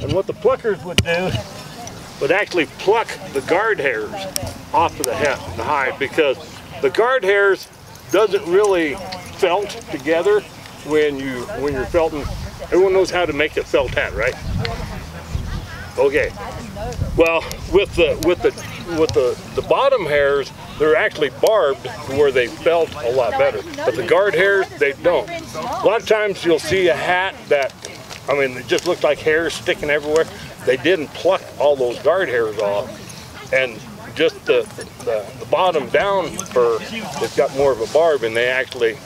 And what the pluckers would do would actually pluck the guard hairs off of the, the hide because the guard hairs doesn't really felt together when you when you're felting. Everyone knows how to make a felt hat, right? Okay. Well, with the with the with the the bottom hairs, they're actually barbed where they felt a lot better. But the guard hairs, they don't. A lot of times you'll see a hat that, I mean, it just looks like hairs sticking everywhere. They didn't pluck all those guard hairs off, and just the the, the bottom down fur, it's got more of a barb, and they actually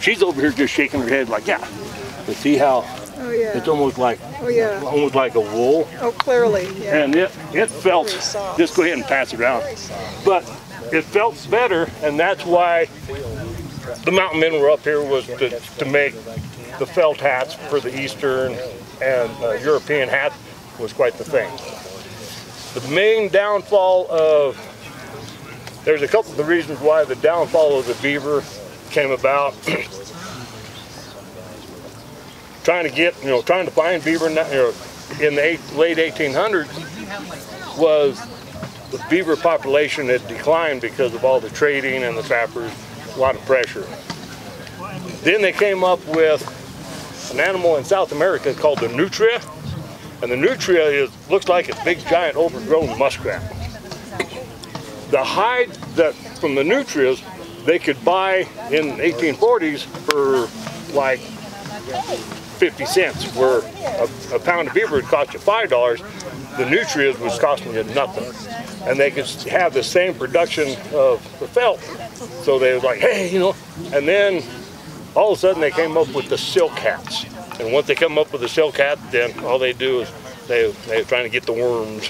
She's over here just shaking her head like, yeah. But see how Oh, yeah. it's almost like Oh, yeah. almost like a wool. Oh, clearly, yeah. And it it felt just go ahead and pass it around. But it felt better and that's why the mountain men were up here was to, to make the felt hats for the Eastern and uh, European hat was quite the thing. The main downfall of there's a couple of the reasons why the downfall of the beaver came about. trying to get, you know, trying to find beaver in, the- eight, late 1800s was the beaver population had declined because of all the trading and the trappers, a lot of pressure. Then they came up with an animal in South America called the nutria, and the nutria is looks like a big giant overgrown muskrat. The hide that from the nutrias they could buy in the 1840s for like 50 cents, where a, a pound of beaver would cost you five dollars. The nutrias was costing you nothing, and they could have the same production of the felt. So they was like, hey, you know, and then all of a sudden they came up with the silk hats. And once they come up with the silk hat, then all they do is they they're trying to get the worms.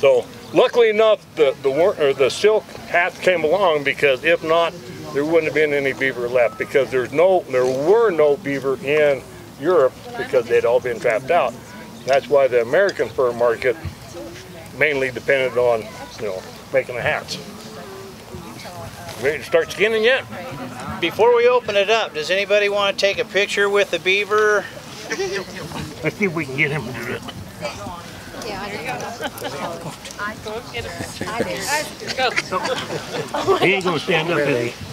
So luckily enough, the the wor- or the silk hat came along because if not, there wouldn't have been any beaver left because there's no there were no beaver in Europe because they'd all been trapped out. That's why the American fur market mainly depended on you know making the hats. Ready to start skinning yet? Before we open it up, does anybody want to take a picture with the beaver? Let's see if we can get him to do it. Yeah, I did. I did. Go. he ain't gonna stand up, is he?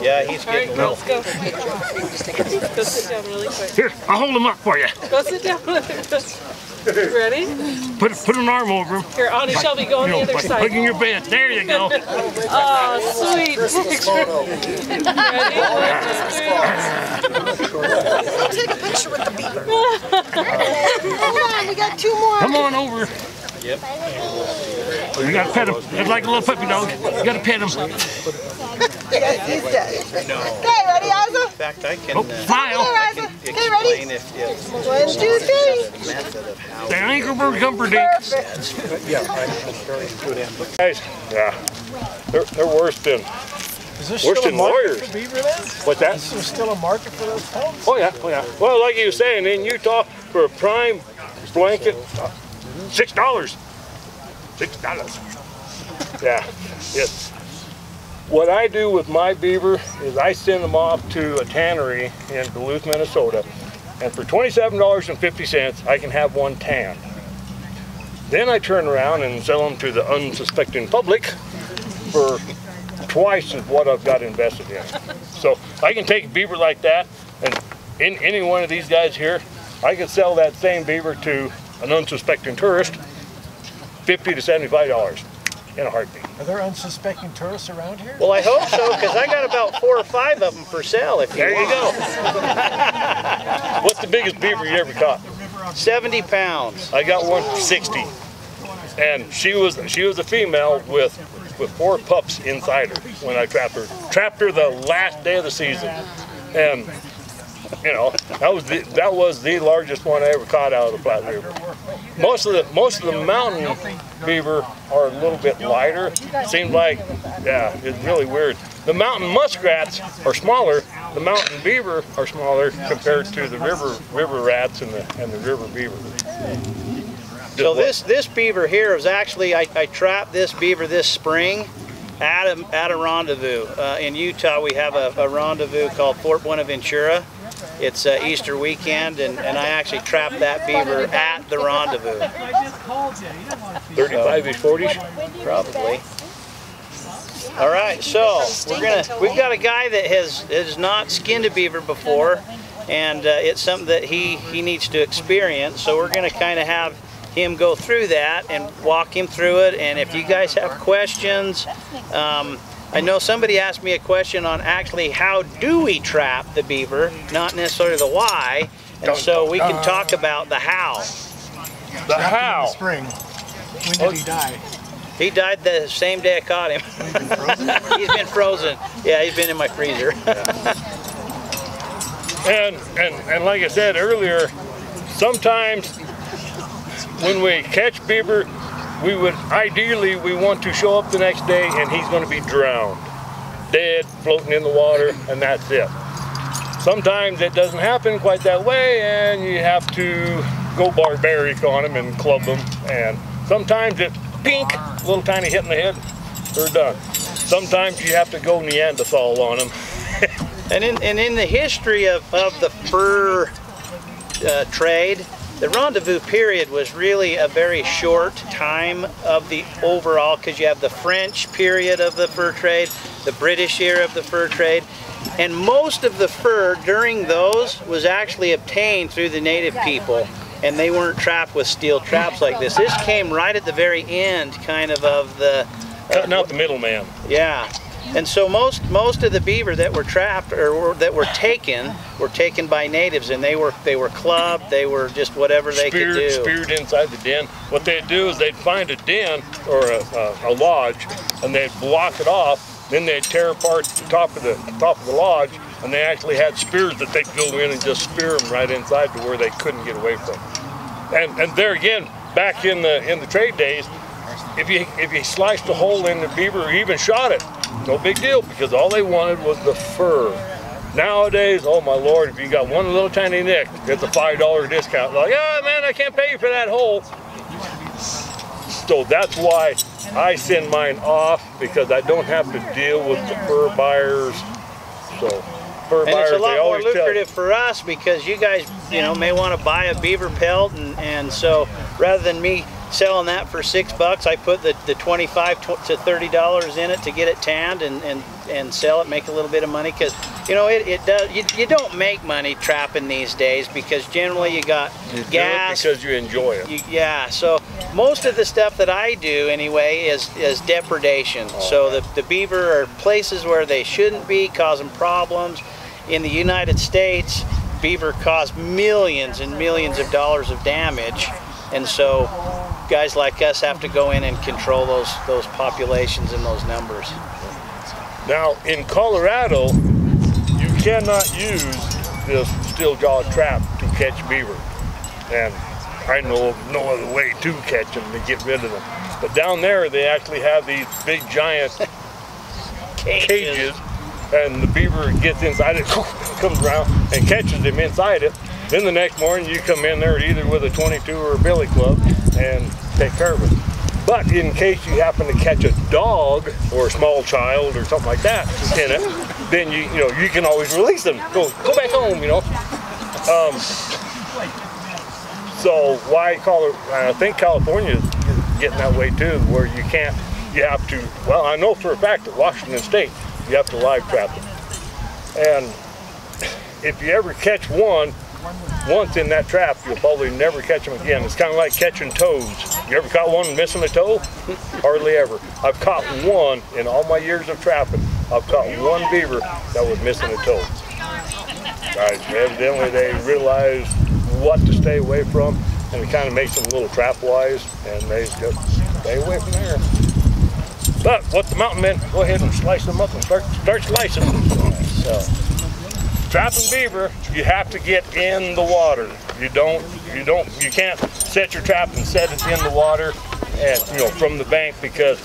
Yeah, he's getting real. Let's go. go sit down really quick. Here, I'll hold him up for you. Go sit down. Ready? Put put an arm over him. Here, Auntie Shelby, go on You the other like side. hugging your bed. There you go. Oh, sweet picture. Ready? Take a picture with the beaver. Hold on, we got two more. Come on over. Yep. You gotta pet him. It's like a little puppy dog. You gotta pet him. Yes, he's dead. Okay, ready, Isa? In fact, I can Oh, uh, smile. Okay, Isa. Okay, ready? if, if One, two, three. method of how The Anchorberg Humperdinck. Perfect. Guys, yeah. They're, they're worse than, Is there worse still a than market lawyers. for beaver then? What's that? Is there still a market for those pelts? Oh yeah, oh yeah. Well, like you were saying, in Utah, for a prime blanket, six dollars. Six dollars. Yeah, yes. What I do with my beaver is I send them off to a tannery in Duluth, Minnesota, and for twenty-seven dollars and fifty cents, I can have one tanned. Then I turn around and sell them to the unsuspecting public for twice as what I've got invested in. So I can take a beaver like that, and in any one of these guys here, I could sell that same beaver to an unsuspecting tourist, fifty to seventy-five dollars in a heartbeat. Are there unsuspecting tourists around here? Well, I hope so, because I got about four or five of them for sale if you There you go. What's the biggest beaver you ever caught? 70 pounds. I got one 60, and she was she was a female with with four pups inside her when I trapped her. Trapped her the last day of the season, and you know that was the that was the largest one I ever caught out of the Platte River. Most of the most of the mountain beaver are a little bit lighter. Seems like yeah, it's really weird. The mountain muskrats are smaller. The mountain beaver are smaller compared to the river river rats and the and the river beaver. So this this beaver here was actually I, I trapped this beaver this spring, at a, at a rendezvous. Uh, in Utah, we have a, a rendezvous called Fort Buenaventura. It's uh, Easter weekend, and, and I actually trapped that beaver at the rendezvous, 35ish, 40s. probably. All right, so we're gonna we've got a guy that has has not skinned a beaver before, and uh, it's something that he he needs to experience. So we're gonna kind of have him go through that and walk him through it. And if you guys have questions, um, I know somebody asked me a question on actually how do we trap the beaver, not necessarily the why. And so we can talk about the how. The how. Spring. When did oh. he die? He died the same day I caught him. he's been frozen. Yeah, he's been in my freezer. And, and, and like I said earlier, sometimes when we catch beaver, we would ideally we want to show up the next day and he's going to be drowned, dead, floating in the water, and that's it. Sometimes it doesn't happen quite that way, and you have to go barbaric on them and club them. And sometimes it's pink, little tiny hit in the head, they're done. Sometimes you have to go Neanderthal on them. And in, and in the history of, of the fur uh, trade, the rendezvous period was really a very short time of the overall, because you have the French period of the fur trade, the British era of the fur trade, and most of the fur during those was actually obtained through the native people, and they weren't trapped with steel traps like this. This came right at the very end, kind of of the Cutting out the middleman. yeah. And so most most of the beaver that were trapped or were, that were taken were taken by natives, and they were they were clubbed, they were just whatever they speared, could do. speared inside the den. What they'd do is they'd find a den or a, a, a lodge, and they'd block it off. Then they'd tear apart the top of the top of the lodge, and they actually had spears that they'd go in and just spear them right inside to where they couldn't get away from. And and there again, back in the in the trade days, if you if you sliced a hole in the beaver or even shot it, no big deal because all they wanted was the fur. Nowadays, oh my lord, if you got one little tiny nick, it's a five dollar discount. Like, oh man, I can't pay you for that hole. So that's why I send mine off because I don't have to deal with the fur buyers. So fur And buyers, it's a lot they more lucrative for us because you guys, you know, may want to buy a beaver pelt, and, and so rather than me selling that for six bucks, I put the, the 25 tw- to 30 dollars in it to get it tanned and, and, and sell it, make a little bit of money because, you know, it, it does, you, you don't make money trapping these days because generally you got you gas, because you enjoy it. you, yeah, so most of the stuff that I do anyway is is depredation. Oh, so the, the beaver are places where they shouldn't be, causing problems. In the United States, beaver cause millions and millions of dollars of damage, and so guys like us have to go in and control those those populations and those numbers. Now, in Colorado, you cannot use this steel jaw trap to catch beaver. And I know of no other way to catch them to get rid of them. But down there, they actually have these big giant cages, and the beaver gets inside it, comes around and catches him inside it. Then the next morning, you come in there either with a 22 or a billy club and take care of it. But in case you happen to catch a dog or a small child or something like that in it, then you you know you can always release them. Go go back home, you know. Um, so why call I think California is getting that way too, where you can't. You have to. Well, I know for a fact that Washington State, you have to live trap them. And if you ever catch one, once in that trap, you'll probably never catch them again. It's kind of like catching toads. You ever caught one missing a toe? Hardly ever. I've caught one in all my years of trapping. I've caught one beaver that was missing a toe. Right, evidently they realized what to stay away from, and it kind of makes them a little trap wise, and they just stay away from there. But what the mountain men, go ahead and slice them up and start start slicing them. So trapping beaver, you have to get in the water. You don't, you don't, you can't set your trap and set it in the water, you know from the bank because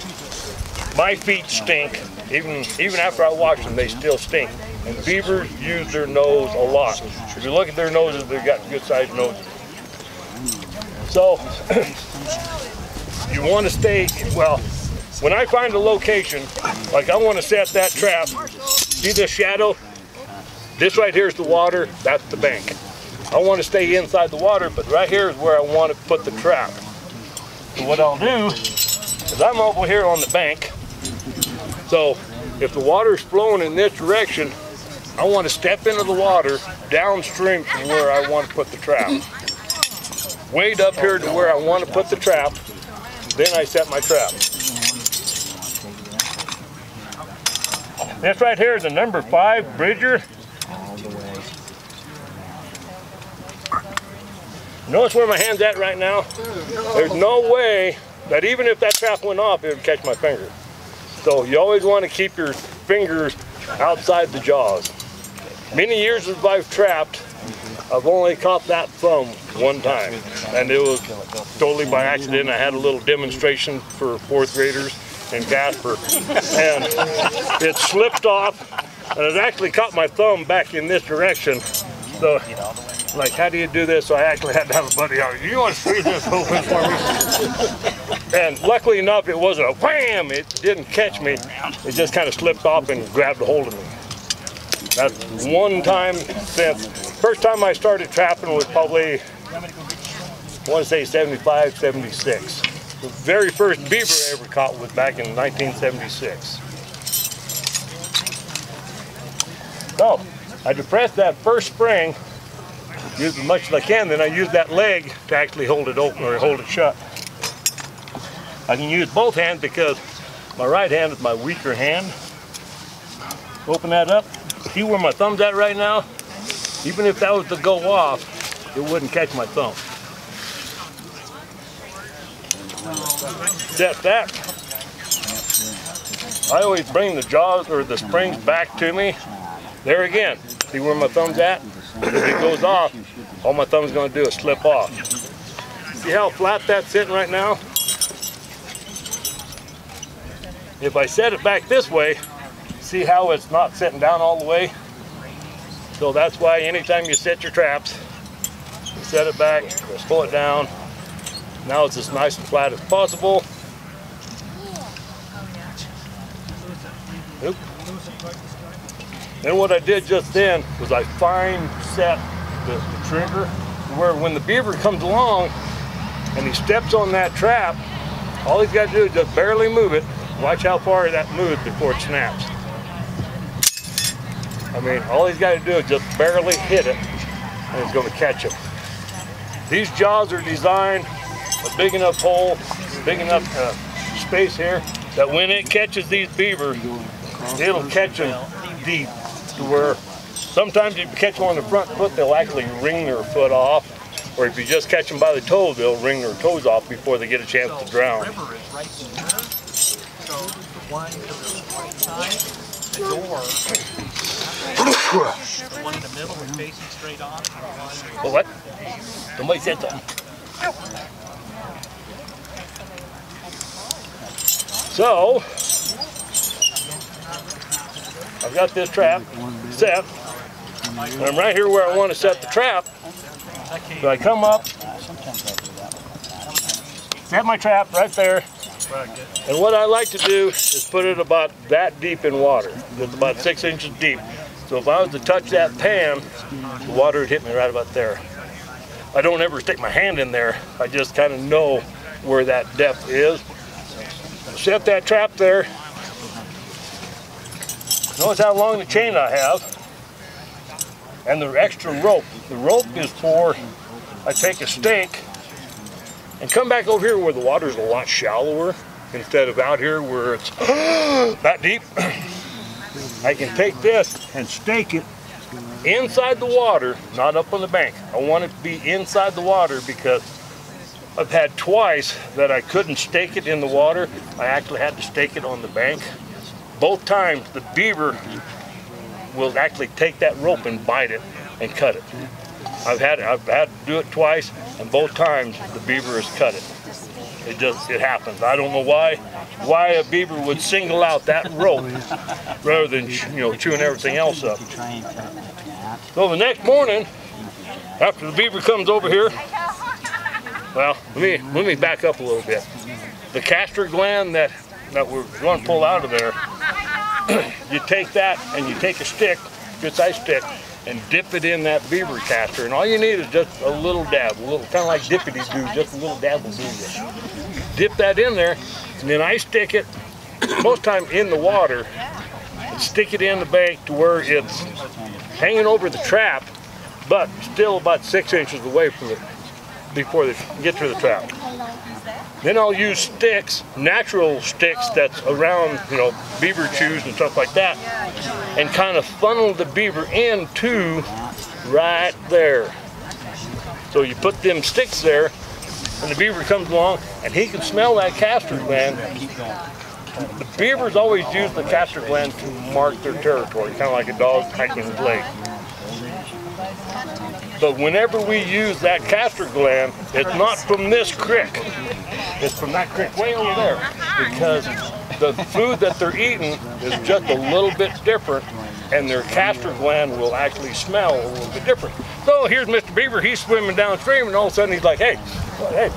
my feet stink. Even even after I wash them, they still stink. And beavers use their nose a lot. If you look at their noses, they've got good sized noses. So you want to stay well. When I find a location, like I want to set that trap. See this shadow? This right here is the water, that's the bank. I want to stay inside the water, but right here is where I want to put the trap. So what I'll do is I'm over here on the bank. So if the water is flowing in this direction, I want to step into the water downstream from where I want to put the trap. Wade up here to where I want to put the trap, then I set my trap. This right here is a number five Bridger. Notice where my hand's at right now? There's no way that even if that trap went off, it would catch my finger. So you always want to keep your fingers outside the jaws. Many years as I've trapped, I've only caught that thumb one time. And it was totally by accident. I had a little demonstration for fourth graders in Casper. And it slipped off and it actually caught my thumb back in this direction. So, like, how do you do this? So I actually had to have a buddy out. You want to squeeze this open for me? And luckily enough, it wasn't a wham. It didn't catch me. It just kind of slipped off and grabbed a hold of me. That's one time since, first time I started trapping was probably, I want to say 75, 76. The very first beaver I ever caught was back in 1976. So, I depressed that first spring, used as much as I can, then I use that leg to actually hold it open or hold it shut. I can use both hands because my right hand is my weaker hand. Open that up. See where my thumb's at right now? Even if that was to go off, it wouldn't catch my thumb. Set that. I always bring the jaws or the springs back to me. There again, see where my thumb's at? If it goes off, all my thumb's gonna do is slip off. See how flat that's sitting right now? If I set it back this way, see how it's not sitting down all the way? So that's why anytime you set your traps, you set it back, slow it down. Now it's as nice and flat as possible. Then what I did just then was I fine set the, the trigger where when the beaver comes along and he steps on that trap, all he's got to do is just barely move it. Watch how far that moves before it snaps. I mean, all he's got to do is just barely hit it and it's going to catch him. These jaws are designed a big enough hole, big enough uh, space here that when it catches these beavers, it'll catch them deep to where sometimes if you catch them on the front foot, they'll actually wring their foot off. Or if you just catch them by the toe, they'll wring their toes off before they get a chance to drown. river is right there. So the one to the right side, the door. the one in the middle is facing straight on. and the one- But what? Somebody said something. So, I've got this trap set. I'm right here where I want to set the trap. So I come up, set my trap right there. And what I like to do is put it about that deep in water. It's about six inches deep. So if I was to touch that pan, the water would hit me right about there. I don't ever stick my hand in there. I just kind of know where that depth is. Set that trap there. Notice how long the chain I have. And the extra rope. The rope is for, I take a stake and come back over here where the water's a lot shallower instead of out here where it's that deep. I can take this and stake it inside the water, not up on the bank. I want it to be inside the water because I've had twice that I couldn't stake it in the water. I actually had to stake it on the bank. Both times the beaver will actually take that rope and bite it and cut it. I've had I've had to do it twice, and both times the beaver has cut it. It just it happens. I don't know why why a beaver would single out that rope rather than you know chewing everything else up. So the next morning, after the beaver comes over here, well, let me let me back up a little bit. The castor gland that that we're going to pull out of there you take that and you take a stick, good sized stick, and dip it in that beaver castor. And all you need is just a little dab, a little kind of like dippity do, just a little dab will do this. Dip that in there, and then I stick it most time in the water, stick it in the bank to where it's hanging over the trap, but still about six inches away from it before they get to the trap. Then I'll use sticks, natural sticks that's around, you know, beaver chews and stuff like that, and kind of funnel the beaver into right there. So you put them sticks there, and the beaver comes along, and he can smell that castor gland. The beavers always use the castor gland to mark their territory, kind of like a dog hiking his leg. But whenever we use that castor gland, it's not from this creek. It's from that creek way over there. Because the food that they're eating is just a little bit different and their castor gland will actually smell a little bit different. So here's Mr. Beaver, he's swimming downstream and all of a sudden he's like, hey, hey,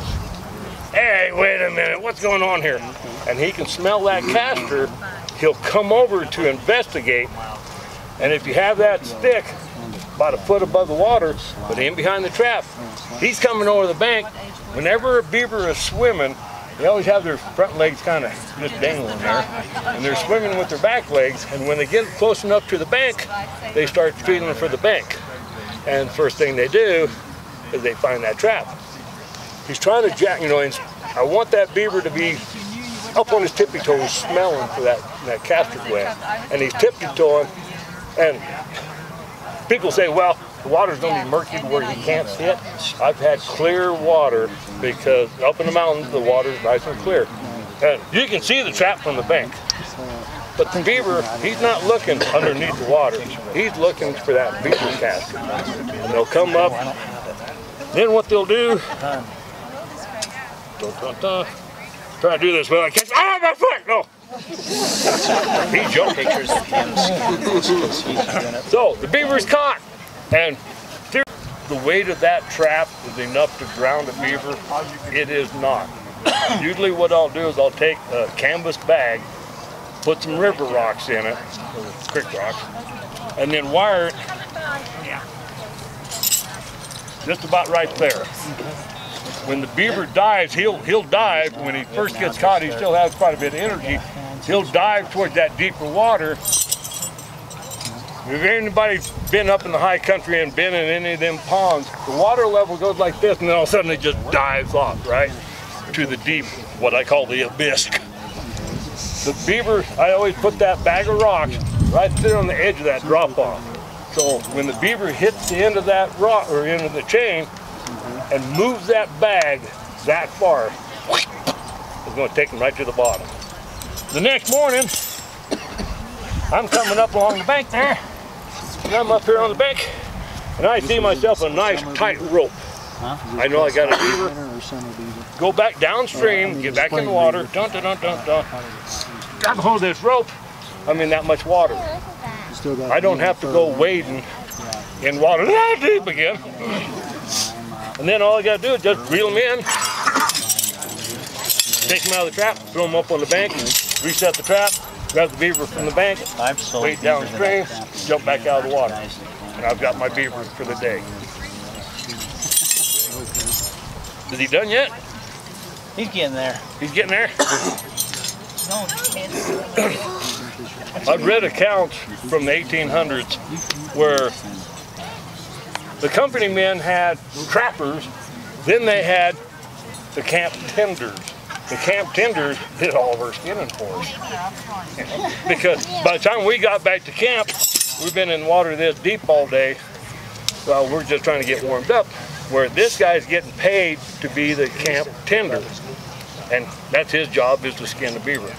hey, wait a minute, what's going on here? And he can smell that castor, he'll come over to investigate and if you have that stick about a foot above the water, but in behind the trap, he's coming over the bank. Whenever a beaver is swimming, they always have their front legs kind of just dangling there, and they're swimming with their back legs. And when they get close enough to the bank, they start feeling for the bank. And first thing they do is they find that trap. He's trying to jack, you know, and I want that beaver to be up on his tippy toes smelling for that, that castor gland. And he's tippy toeing, and people say, well, the water's going to be murky to where he can't see it. I've had clear water because up in the mountains, the water's nice and clear. And you can see the trap from the bank. But the beaver, he's not looking underneath the water. He's looking for that beaver castor. And they'll come up. Then what they'll do, dun, dun, dun, try to do this, but I catch, ah, my foot, no. He jumped. Pictures of him because he's doing it. So the beaver's caught, and the weight of that trap is enough to drown a beaver. It is not. Usually, what I'll do is I'll take a canvas bag, put some river rocks in it, or creek rocks, and then wire it just about right there. When the beaver dives, he'll he'll dive. When he first gets caught, he still has quite a bit of energy. He'll dive towards that deeper water if anybody's been up in the high country and been in any of them ponds, the water level goes like this and then all of a sudden it just dives off, right? To the deep, what I call the abyss. The beaver, I always put that bag of rocks right there on the edge of that drop off. So when the beaver hits the end of that rock or end of the chain and moves that bag that far, it's going to take them right to the bottom. The next morning, I'm coming up along the bank there, and I'm up here on the bank, and I see myself a nice tight rope. I know I got a beaver. Go back downstream, get back in the water, dun dun dun dun dun. Grab hold of this rope. I'm in that much water. I don't have to go wading in water that deep again. And then all I gotta do is just reel them in, take them out of the trap, throw them up on the bank, reset the trap, grab the beaver from the bank, I've wait downstream, jump back out of the water. And I've got my beaver for the day. Is he done yet? He's getting there. He's getting there? I've read accounts from the 1800s where the company men had trappers, then they had the camp tenders. The camp tenders did all of our skinning for us. Because by the time we got back to camp, we've been in water this deep all day. Well, we're just trying to get warmed up. Where this guy's getting paid to be the camp tender. And that's his job is to skin the beaver.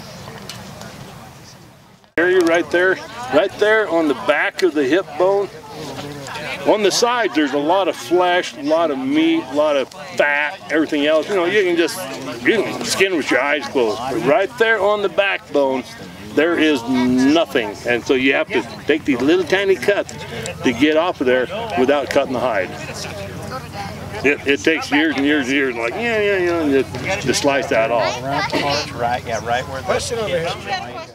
Area right there, right there on the back of the hip bone. On the sides, there's a lot of flesh, a lot of meat, a lot of fat, everything else. You know, you can just you can skin with your eyes closed. But right there on the backbone, there is nothing. And so you have to take these little tiny cuts to get off of there without cutting the hide. It, it takes years and years and years, like, yeah, yeah, yeah, and to slice that off. Right, yeah, right where the